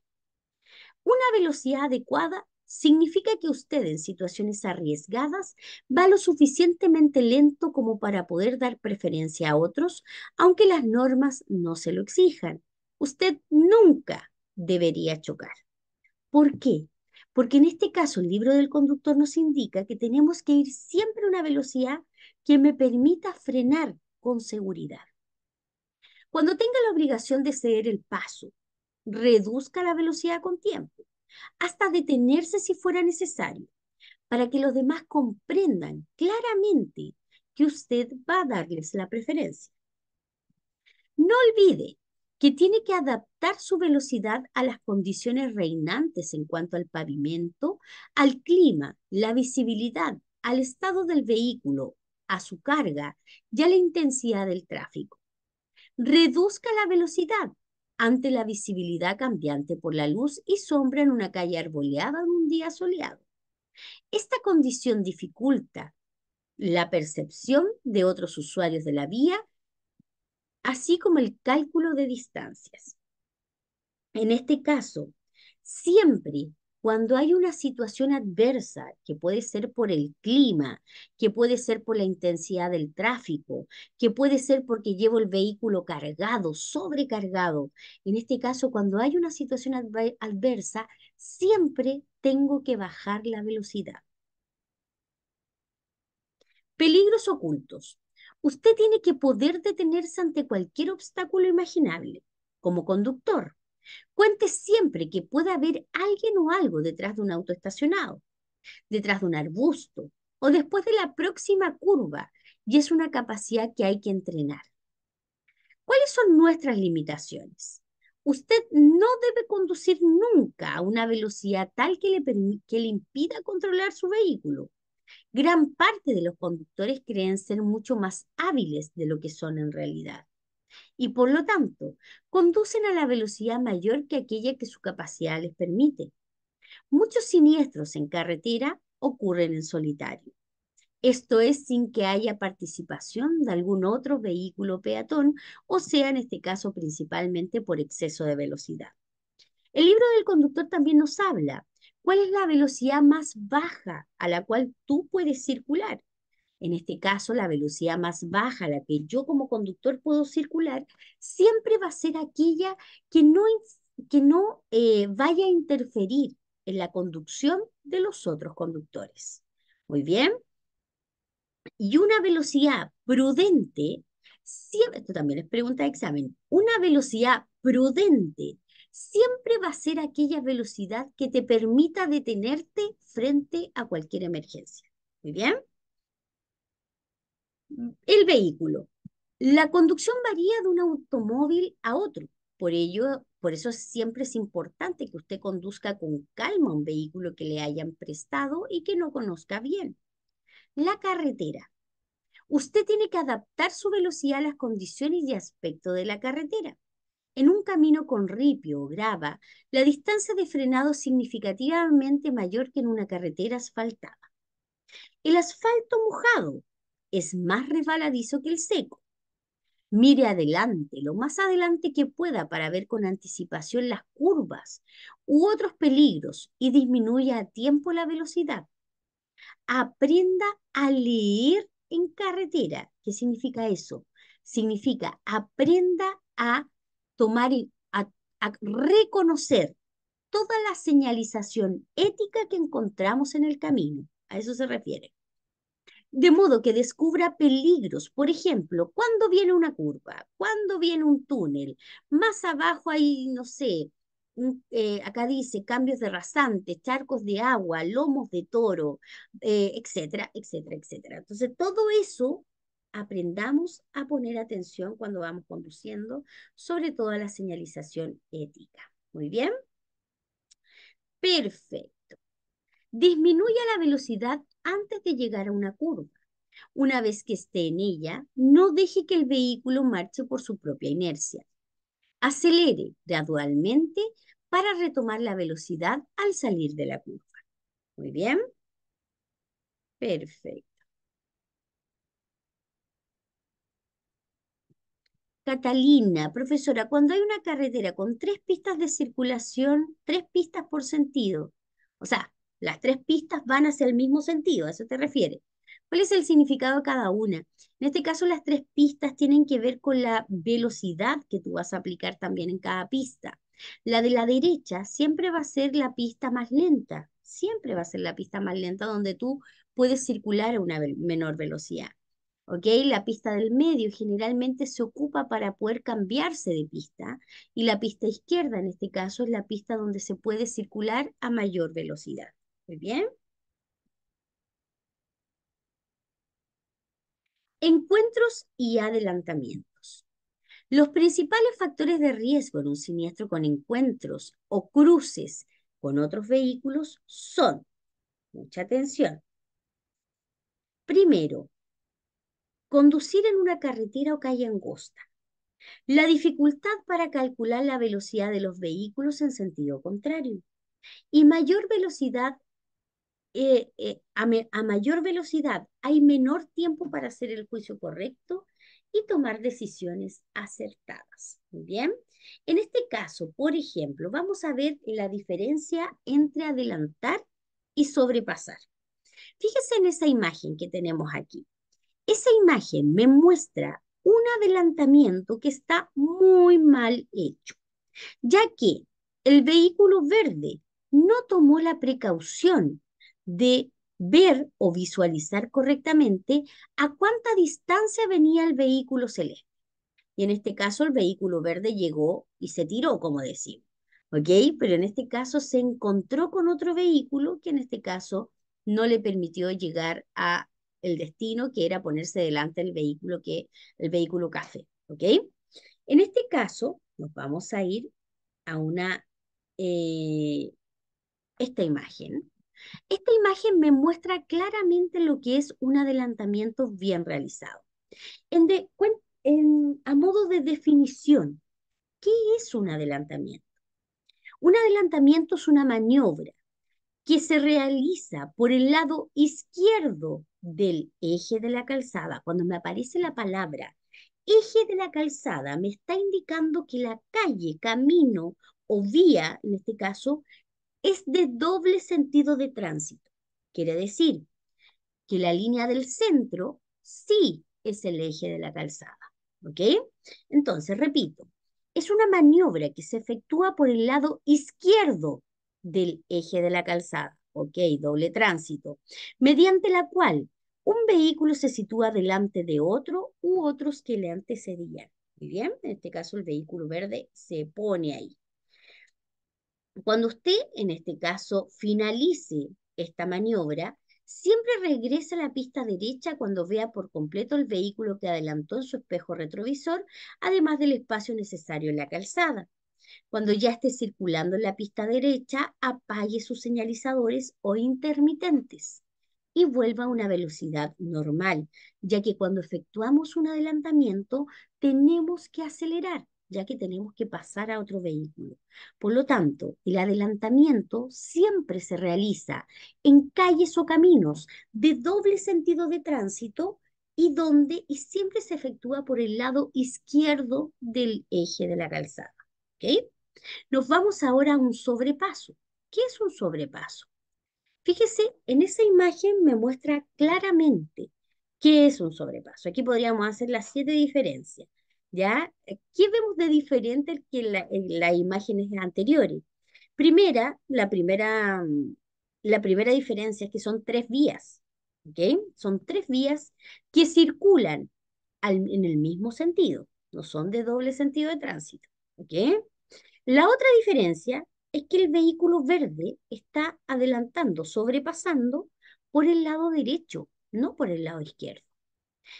Una velocidad adecuada significa que usted en situaciones arriesgadas va lo suficientemente lento como para poder dar preferencia a otros, aunque las normas no se lo exijan. Usted nunca debería chocar. ¿Por qué? Porque en este caso el libro del conductor nos indica que tenemos que ir siempre a una velocidad que me permita frenar con seguridad. Cuando tenga la obligación de ceder el paso, reduzca la velocidad con tiempo hasta detenerse si fuera necesario, para que los demás comprendan claramente que usted va a darles la preferencia. No olvide que tiene que adaptar su velocidad a las condiciones reinantes en cuanto al pavimento, al clima, la visibilidad, al estado del vehículo, a su carga y a la intensidad del tráfico. Reduzca la velocidad ante la visibilidad cambiante por la luz y sombra en una calle arboleada en un día soleado. Esta condición dificulta la percepción de otros usuarios de la vía, así como el cálculo de distancias. En este caso, siempre cuando hay una situación adversa, que puede ser por el clima, que puede ser por la intensidad del tráfico, que puede ser porque llevo el vehículo cargado, sobrecargado, en este caso, cuando hay una situación adversa, siempre tengo que bajar la velocidad. Peligros ocultos. Usted tiene que poder detenerse ante cualquier obstáculo imaginable como conductor Cuente siempre que puede haber alguien o algo detrás de un auto estacionado, detrás de un arbusto o después de la próxima curva, y es una capacidad que hay que entrenar. ¿Cuáles son nuestras limitaciones? Usted no debe conducir nunca a una velocidad tal que le, que le impida controlar su vehículo. Gran parte de los conductores creen ser mucho más hábiles de lo que son en realidad y por lo tanto conducen a la velocidad mayor que aquella que su capacidad les permite. Muchos siniestros en carretera ocurren en solitario. Esto es sin que haya participación de algún otro vehículo peatón, o sea, en este caso principalmente por exceso de velocidad. El libro del conductor también nos habla cuál es la velocidad más baja a la cual tú puedes circular en este caso la velocidad más baja a la que yo como conductor puedo circular, siempre va a ser aquella que no, que no eh, vaya a interferir en la conducción de los otros conductores. Muy bien. Y una velocidad prudente, siempre, esto también es pregunta de examen, una velocidad prudente siempre va a ser aquella velocidad que te permita detenerte frente a cualquier emergencia. Muy bien el vehículo. La conducción varía de un automóvil a otro. Por ello, por eso siempre es importante que usted conduzca con calma un vehículo que le hayan prestado y que no conozca bien. La carretera. Usted tiene que adaptar su velocidad a las condiciones y aspecto de la carretera. En un camino con ripio o grava, la distancia de frenado es significativamente mayor que en una carretera asfaltada. El asfalto mojado es más resbaladizo que el seco. Mire adelante, lo más adelante que pueda para ver con anticipación las curvas u otros peligros y disminuya a tiempo la velocidad. Aprenda a leer en carretera. ¿Qué significa eso? Significa aprenda a tomar y a, a reconocer toda la señalización ética que encontramos en el camino. A eso se refiere de modo que descubra peligros. Por ejemplo, cuando viene una curva, cuando viene un túnel, más abajo hay, no sé, eh, acá dice cambios de rasante, charcos de agua, lomos de toro, eh, etcétera, etcétera, etcétera. Entonces, todo eso aprendamos a poner atención cuando vamos conduciendo, sobre todo a la señalización ética. Muy bien. Perfecto. Disminuya la velocidad antes de llegar a una curva. Una vez que esté en ella, no deje que el vehículo marche por su propia inercia. Acelere gradualmente para retomar la velocidad al salir de la curva. Muy bien. Perfecto. Catalina, profesora, cuando hay una carretera con tres pistas de circulación, tres pistas por sentido, o sea, las tres pistas van hacia el mismo sentido, ¿a eso te refiere? ¿Cuál es el significado de cada una? En este caso, las tres pistas tienen que ver con la velocidad que tú vas a aplicar también en cada pista. La de la derecha siempre va a ser la pista más lenta, siempre va a ser la pista más lenta donde tú puedes circular a una menor velocidad. ¿ok? La pista del medio generalmente se ocupa para poder cambiarse de pista y la pista izquierda en este caso es la pista donde se puede circular a mayor velocidad. Muy bien. Encuentros y adelantamientos. Los principales factores de riesgo en un siniestro con encuentros o cruces con otros vehículos son, mucha atención, primero, conducir en una carretera o calle angosta. La dificultad para calcular la velocidad de los vehículos en sentido contrario. Y mayor velocidad eh, eh, a, mayor velocidad hay menor tiempo para hacer el juicio correcto y tomar decisiones acertadas. Bien. En este caso, por ejemplo, vamos a ver la diferencia entre adelantar y sobrepasar. Fíjese en esa imagen que tenemos aquí. Esa imagen me muestra un adelantamiento que está muy mal hecho, ya que el vehículo verde no tomó la precaución de ver o visualizar correctamente a cuánta distancia venía el vehículo celeste. Y en este caso el vehículo verde llegó y se tiró, como decimos. ¿Ok? Pero en este caso se encontró con otro vehículo que en este caso no le permitió llegar a el destino, que era ponerse delante del vehículo, que el vehículo café. ¿Ok? En este caso nos vamos a ir a una, eh, esta imagen, esta imagen me muestra claramente lo que es un adelantamiento bien realizado. a modo de definición, ¿qué es un adelantamiento? Un adelantamiento es una maniobra que se realiza por el lado izquierdo del eje de la calzada. Cuando me aparece la palabra eje de la calzada, me está indicando que la calle, camino o vía, en este caso, es de doble sentido de tránsito. Quiere decir que la línea del centro sí es el eje de la calzada. ¿Ok? Entonces, repito, es una maniobra que se efectúa por el lado izquierdo del eje de la calzada. ¿Ok? Doble tránsito. Mediante la cual un vehículo se sitúa delante de otro u otros que le antecedían. Muy bien, en este caso el vehículo verde se pone ahí. Cuando usted, en este caso, finalice esta maniobra, Siempre regrese a la pista derecha cuando vea por completo el vehículo que adelantó en su espejo retrovisor, además del espacio necesario en la calzada. Cuando ya esté circulando en la pista derecha, apague sus señalizadores o intermitentes y vuelva a una velocidad normal, ya que cuando efectuamos un adelantamiento tenemos que acelerar, ya que tenemos que pasar a otro vehículo. Por lo tanto, el adelantamiento siempre se realiza en calles o caminos de doble sentido de tránsito y donde y siempre se efectúa por el lado izquierdo del eje de la calzada. ¿Ok? Nos vamos ahora a un sobrepaso. ¿Qué es un sobrepaso? Fíjese, en esa imagen me muestra claramente qué es un sobrepaso. Aquí podríamos hacer las siete diferencias. ¿Ya? ¿Qué vemos de diferente que en, las imágenes anteriores? Primera, la primera, la primera diferencia es que son tres vías. ¿Ok? Son tres vías que circulan en el mismo sentido. No son de doble sentido de tránsito. ¿Ok? La otra diferencia es que el vehículo verde está adelantando, sobrepasando por el lado derecho, no por el lado izquierdo.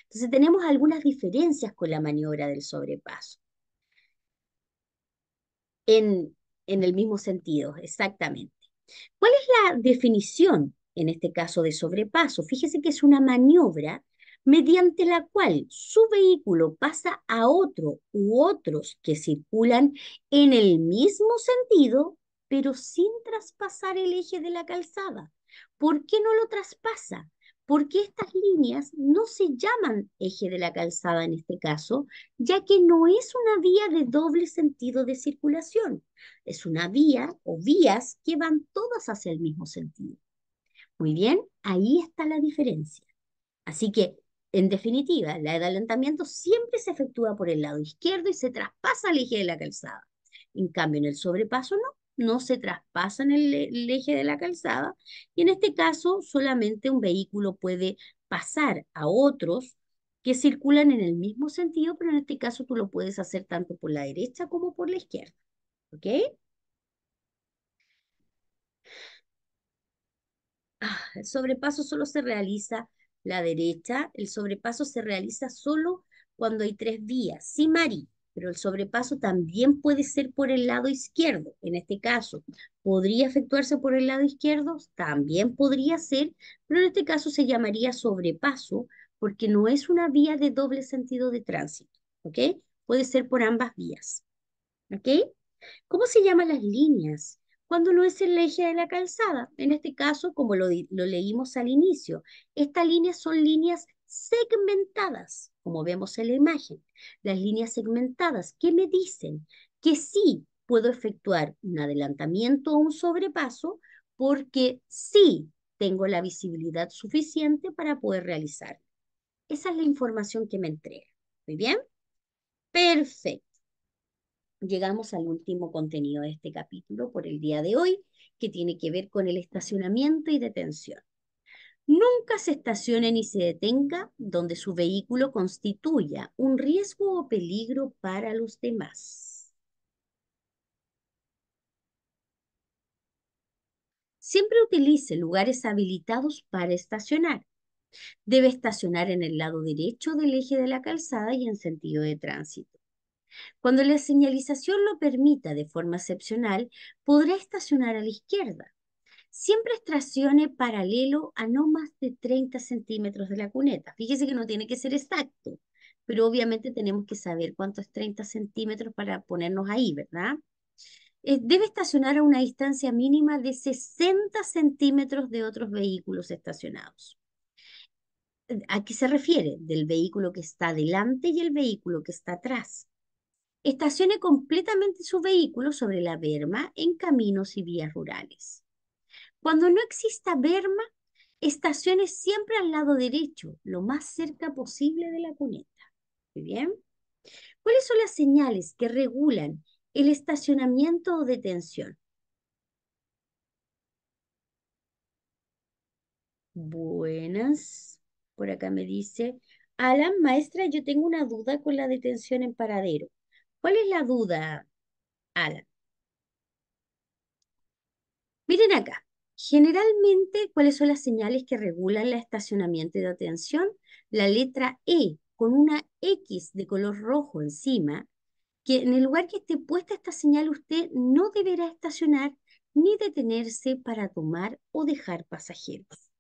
Entonces tenemos algunas diferencias con la maniobra del sobrepaso. En, en el mismo sentido, exactamente. ¿Cuál es la definición en este caso de sobrepaso? Fíjese que es una maniobra mediante la cual su vehículo pasa a otro u otros que circulan en el mismo sentido, pero sin traspasar el eje de la calzada. ¿Por qué no lo traspasa? Porque estas líneas no se llaman eje de la calzada en este caso, ya que no es una vía de doble sentido de circulación. Es una vía o vías que van todas hacia el mismo sentido. Muy bien, ahí está la diferencia. Así que en definitiva, el adelantamiento siempre se efectúa por el lado izquierdo y se traspasa el eje de la calzada. En cambio, en el sobrepaso no, no se traspasa en el, el eje de la calzada y en este caso solamente un vehículo puede pasar a otros que circulan en el mismo sentido, pero en este caso tú lo puedes hacer tanto por la derecha como por la izquierda. ¿Ok? Ah, el sobrepaso solo se realiza la derecha, el sobrepaso se realiza solo cuando hay tres vías, sí, Mari, pero el sobrepaso también puede ser por el lado izquierdo. En este caso, ¿podría efectuarse por el lado izquierdo? También podría ser, pero en este caso se llamaría sobrepaso porque no es una vía de doble sentido de tránsito, ¿ok? Puede ser por ambas vías, ¿ok? ¿Cómo se llaman las líneas cuando no es el eje de la calzada. En este caso, como lo, leímos al inicio, estas líneas son líneas segmentadas, como vemos en la imagen. Las líneas segmentadas, ¿qué me dicen? Que sí puedo efectuar un adelantamiento o un sobrepaso porque sí tengo la visibilidad suficiente para poder realizar. Esa es la información que me entrega. ¿Muy bien? Perfecto llegamos al último contenido de este capítulo por el día de hoy, que tiene que ver con el estacionamiento y detención. Nunca se estacione ni se detenga donde su vehículo constituya un riesgo o peligro para los demás. Siempre utilice lugares habilitados para estacionar. Debe estacionar en el lado derecho del eje de la calzada y en sentido de tránsito. Cuando la señalización lo permita de forma excepcional, podrá estacionar a la izquierda. Siempre estacione paralelo a no más de 30 centímetros de la cuneta. Fíjese que no tiene que ser exacto, pero obviamente tenemos que saber cuánto es 30 centímetros para ponernos ahí, ¿verdad? Eh, debe estacionar a una distancia mínima de 60 centímetros de otros vehículos estacionados. ¿A qué se refiere? Del vehículo que está delante y el vehículo que está atrás. Estacione completamente su vehículo sobre la berma en caminos y vías rurales. Cuando no exista berma, estacione siempre al lado derecho, lo más cerca posible de la cuneta. Muy bien. ¿Cuáles son las señales que regulan el estacionamiento o detención? Buenas. Por acá me dice, Alan, maestra, yo tengo una duda con la detención en paradero. ¿Cuál es la duda, Alan? Miren acá. Generalmente, ¿cuáles son las señales que regulan el estacionamiento y de atención? La letra E con una X de color rojo encima, que en el lugar que esté puesta esta señal usted no deberá estacionar ni detenerse para tomar o dejar pasajeros.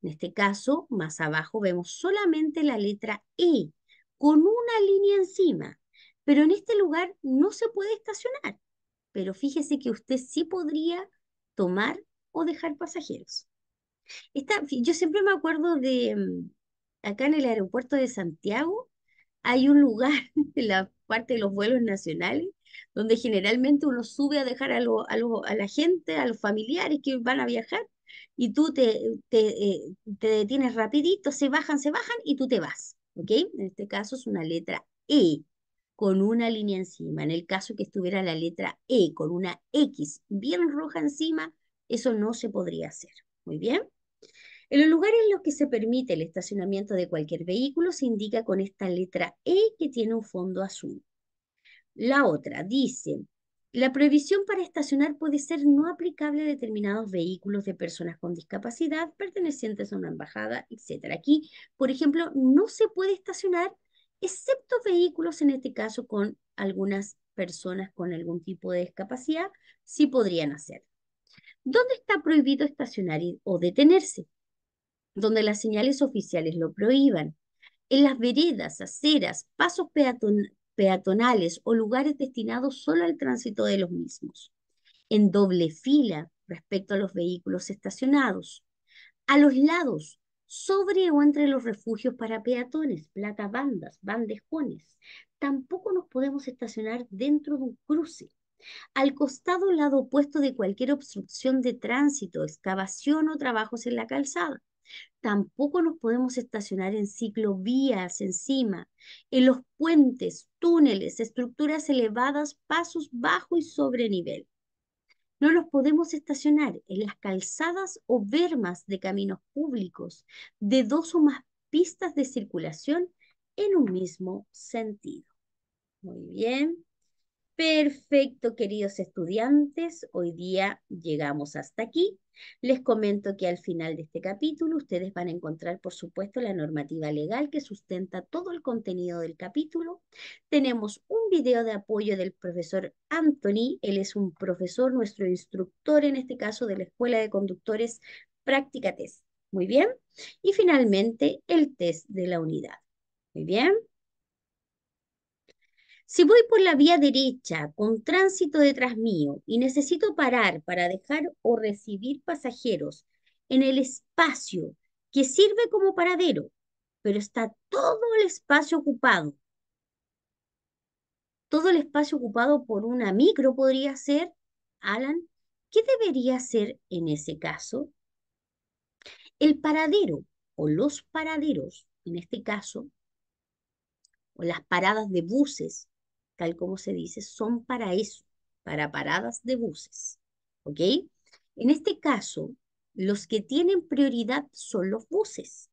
En este caso, más abajo vemos solamente la letra E con una línea encima, pero en este lugar no se puede estacionar. Pero fíjese que usted sí podría tomar o dejar pasajeros. yo siempre me acuerdo de mm, acá en el aeropuerto de Santiago, hay un lugar (laughs) en la parte de los vuelos nacionales donde generalmente uno sube a dejar a, a, la gente, a los familiares que van a viajar, y tú te, te, eh, te detienes rapidito, se bajan, se bajan y tú te vas. ¿Ok? En este caso es una letra E con una línea encima. En el caso que estuviera la letra E con una X bien roja encima, eso no se podría hacer. Muy bien. En los lugares en los que se permite el estacionamiento de cualquier vehículo se indica con esta letra E que tiene un fondo azul. La otra dice, la prohibición para estacionar puede ser no aplicable a determinados vehículos de personas con discapacidad pertenecientes a una embajada, etc. Aquí, por ejemplo, no se puede estacionar excepto vehículos, en este caso, con algunas personas con algún tipo de discapacidad, sí podrían hacerlo. ¿Dónde está prohibido estacionar o detenerse? Donde las señales oficiales lo prohíban. En las veredas, aceras, pasos peatonales o lugares destinados solo al tránsito de los mismos. En doble fila respecto a los vehículos estacionados. A los lados, sobre o entre los refugios para peatones, platabandas, bandejones. Tampoco nos podemos estacionar dentro de un cruce al costado lado opuesto de cualquier obstrucción de tránsito, excavación o trabajos en la calzada. Tampoco nos podemos estacionar en ciclovías encima, en los puentes, túneles, estructuras elevadas, pasos bajo y sobre nivel. No nos podemos estacionar en las calzadas o vermas de caminos públicos de dos o más pistas de circulación en un mismo sentido. Muy bien. Perfecto, queridos estudiantes, hoy día llegamos hasta aquí. Les comento que al final de este capítulo ustedes van a encontrar, por supuesto, la normativa legal que sustenta todo el contenido del capítulo. Tenemos un video de apoyo del profesor Anthony, él es un profesor, nuestro instructor en este caso de la Escuela de Conductores Práctica Test. Muy bien. Y finalmente el test de la unidad. Muy bien. Si voy por la vía derecha con tránsito detrás mío y necesito parar para dejar o recibir pasajeros en el espacio que sirve como paradero, pero está todo el espacio ocupado, todo el espacio ocupado por una micro podría ser, Alan, ¿qué debería ser en ese caso? El paradero o los paraderos, en este caso, o las paradas de buses tal como se dice, son para eso, para paradas de buses. ¿Ok? En este caso, los que tienen prioridad son los buses.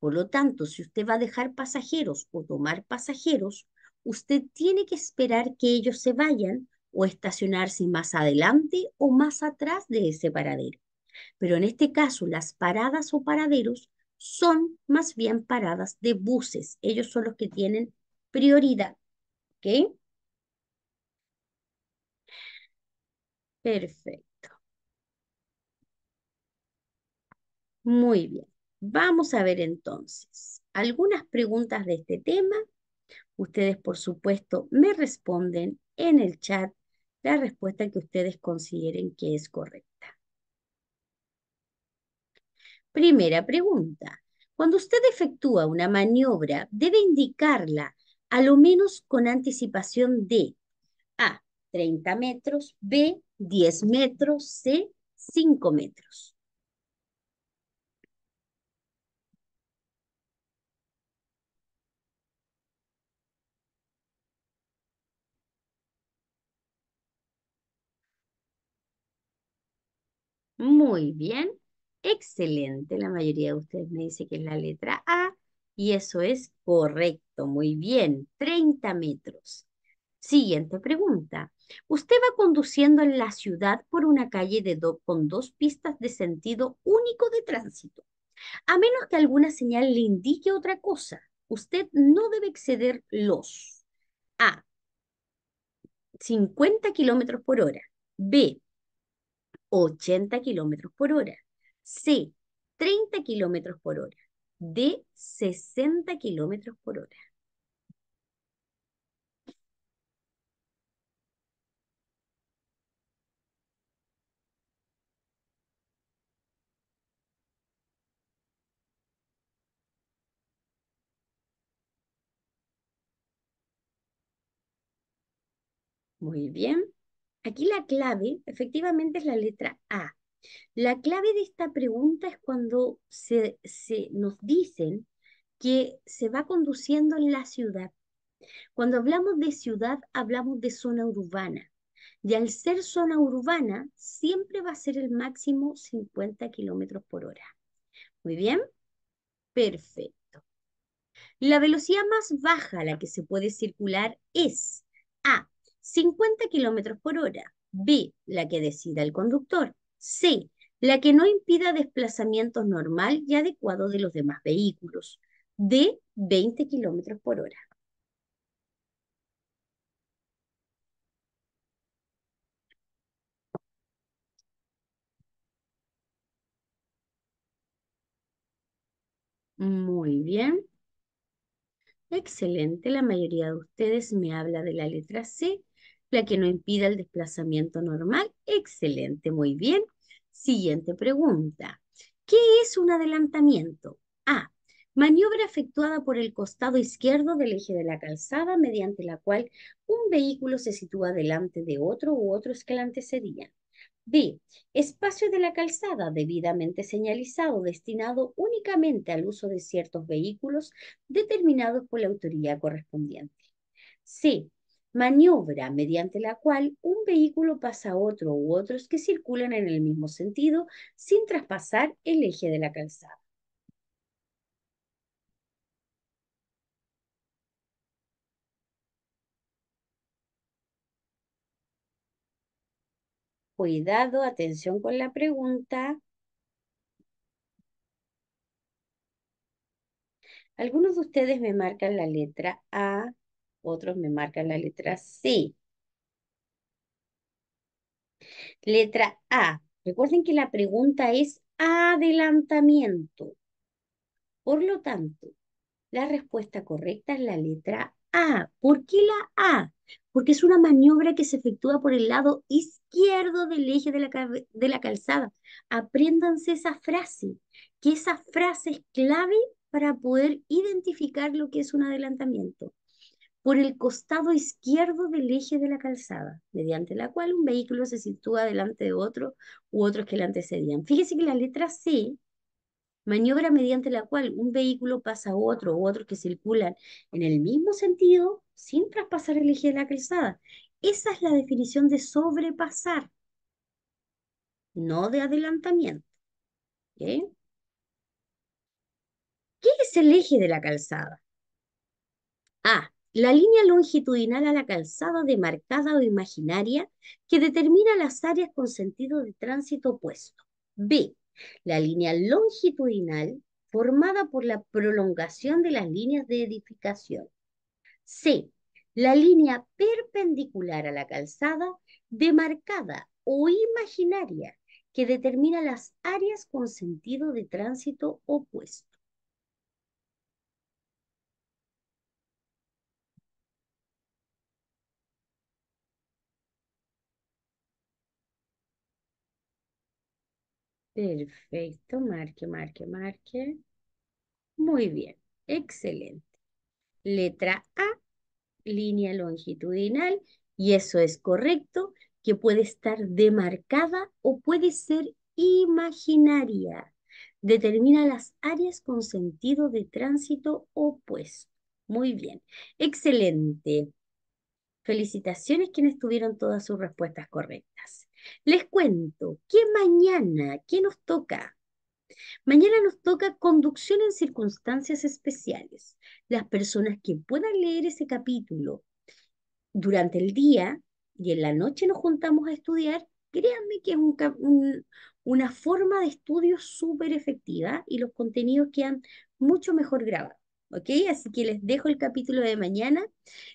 Por lo tanto, si usted va a dejar pasajeros o tomar pasajeros, usted tiene que esperar que ellos se vayan o estacionarse más adelante o más atrás de ese paradero. Pero en este caso, las paradas o paraderos son más bien paradas de buses. Ellos son los que tienen prioridad. ¿Ok? Perfecto. Muy bien. Vamos a ver entonces algunas preguntas de este tema. Ustedes, por supuesto, me responden en el chat la respuesta que ustedes consideren que es correcta. Primera pregunta. Cuando usted efectúa una maniobra, debe indicarla a lo menos con anticipación de A, 30 metros, B, 10 metros, C, 5 metros. Muy bien, excelente. La mayoría de ustedes me dice que es la letra A y eso es correcto. Muy bien, 30 metros. Siguiente pregunta. Usted va conduciendo en la ciudad por una calle de con dos pistas de sentido único de tránsito. A menos que alguna señal le indique otra cosa, usted no debe exceder los A. 50 kilómetros por hora. B. 80 kilómetros por hora. C. 30 kilómetros por hora. D. 60 kilómetros por hora. Muy bien. Aquí la clave efectivamente es la letra A. La clave de esta pregunta es cuando se, nos dicen que se va conduciendo en la ciudad. Cuando hablamos de ciudad, hablamos de zona urbana. Y al ser zona urbana, siempre va a ser el máximo 50 kilómetros por hora. Muy bien. Perfecto. La velocidad más baja a la que se puede circular es A, 50 kilómetros por hora. B, la que decida el conductor. C, la que no impida desplazamiento normal y adecuado de los demás vehículos. D, 20 kilómetros por hora. Muy bien. Excelente, la mayoría de ustedes me habla de la letra C la que no impida el desplazamiento normal. Excelente, muy bien. Siguiente pregunta. ¿Qué es un adelantamiento? A. Maniobra efectuada por el costado izquierdo del eje de la calzada mediante la cual un vehículo se sitúa delante de otro u otros que la antecedían. B. Espacio de la calzada debidamente señalizado destinado únicamente al uso de ciertos vehículos determinados por la autoridad correspondiente. C maniobra mediante la cual un vehículo pasa a otro u otros que circulan en el mismo sentido sin traspasar el eje de la calzada. Cuidado, atención con la pregunta. Algunos de ustedes me marcan la letra A, otros me marcan la letra C. Letra A. Recuerden que la pregunta es adelantamiento. Por lo tanto, la respuesta correcta es la letra A. ¿Por qué la A? Porque es una maniobra que se efectúa por el lado izquierdo del eje de la, calzada. Apréndanse esa frase, que esa frase es clave para poder identificar lo que es un adelantamiento por el costado izquierdo del eje de la calzada, mediante la cual un vehículo se sitúa delante de otro u otros que le antecedían. Fíjese que la letra C, maniobra mediante la cual un vehículo pasa a otro u otros que circulan en el mismo sentido sin traspasar el eje de la calzada. Esa es la definición de sobrepasar, no de adelantamiento. ¿Qué es el eje de la calzada? A la línea longitudinal a la calzada demarcada o imaginaria que determina las áreas con sentido de tránsito opuesto. B. La línea longitudinal formada por la prolongación de las líneas de edificación. C. La línea perpendicular a la calzada demarcada o imaginaria que determina las áreas con sentido de tránsito opuesto. Perfecto, marque, marque, marque. Muy bien, excelente. Letra A, línea longitudinal, y eso es correcto, que puede estar demarcada o puede ser imaginaria. Determina las áreas con sentido de tránsito opuesto. Muy bien, excelente. Felicitaciones quienes tuvieron todas sus respuestas correctas. Les cuento que mañana, ¿qué nos toca? Mañana nos toca conducción en circunstancias especiales. Las personas que puedan leer ese capítulo durante el día y en la noche nos juntamos a estudiar, créanme que es un- una forma de estudio súper efectiva y los contenidos quedan mucho mejor grabados. ¿Ok? Así que les dejo el capítulo de mañana.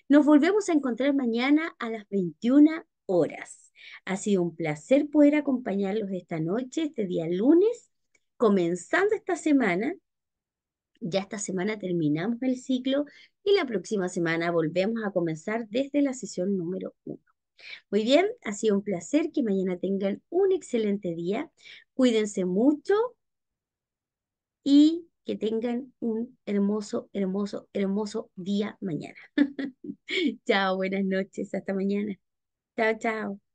Nos volvemos a encontrar mañana a las 21 horas. Ha sido un placer poder acompañarlos esta noche, este día lunes, comenzando esta semana. Ya esta semana terminamos el ciclo y la próxima semana volvemos a comenzar desde la sesión número uno. Muy bien, ha sido un placer que mañana tengan un excelente día. Cuídense mucho y que tengan un hermoso, hermoso, hermoso día mañana. (laughs) Chao, buenas noches, hasta mañana. Chao, chao.